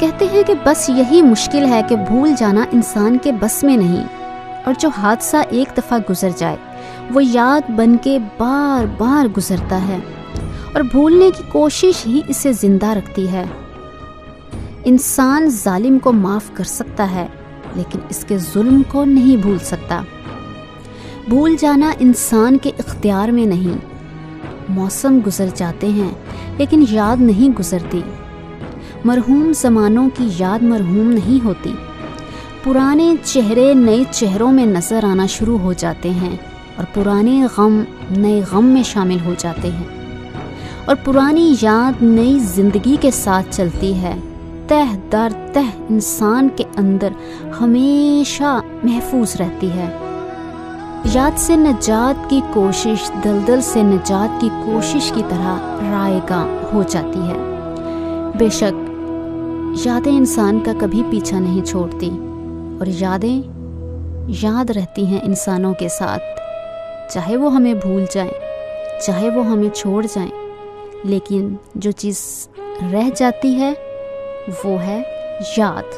کہتے ہیں کہ بس یہی مشکل ہے کہ بھول جانا انسان کے بس میں نہیں، اور جو حادثہ ایک دفعہ گزر جائے، وہ یاد بن کے بار بار گزرتا ہے، اور بھولنے کی کوشش ہی اسے زندہ رکھتی ہے۔ انسان ظالم کو معاف کر سکتا ہے، لیکن اس کے ظلم کو نہیں بھول سکتا۔ بھول جانا انسان کے اختیار میں نہیں۔ موسم گزر جاتے ہیں، لیکن یاد نہیں گزرتی۔ مرحوم زمانوں کی یاد مرحوم نہیں ہوتی۔ پرانے چہرے نئے چہروں میں نظر آنا شروع ہو جاتے ہیں اور پرانے غم نئے غم میں شامل ہو جاتے ہیں۔ اور پرانی یاد نئی زندگی کے ساتھ چلتی ہے۔ تہ در تہ انسان کے اندر ہمیشہ محفوظ رہتی ہے۔ یاد سے نجات کی کوشش دلدل سے نجات کی کوشش کی طرح رائے گاں ہو جاتی ہے۔ بے شک یادیں انسان کا کبھی پیچھا نہیں چھوڑتی اور یادیں یاد رہتی ہیں انسانوں کے ساتھ۔ چاہے وہ ہمیں بھول جائیں، چاہے وہ ہمیں چھوڑ جائیں، لیکن جو چیز رہ جاتی ہے وہ ہے یاد۔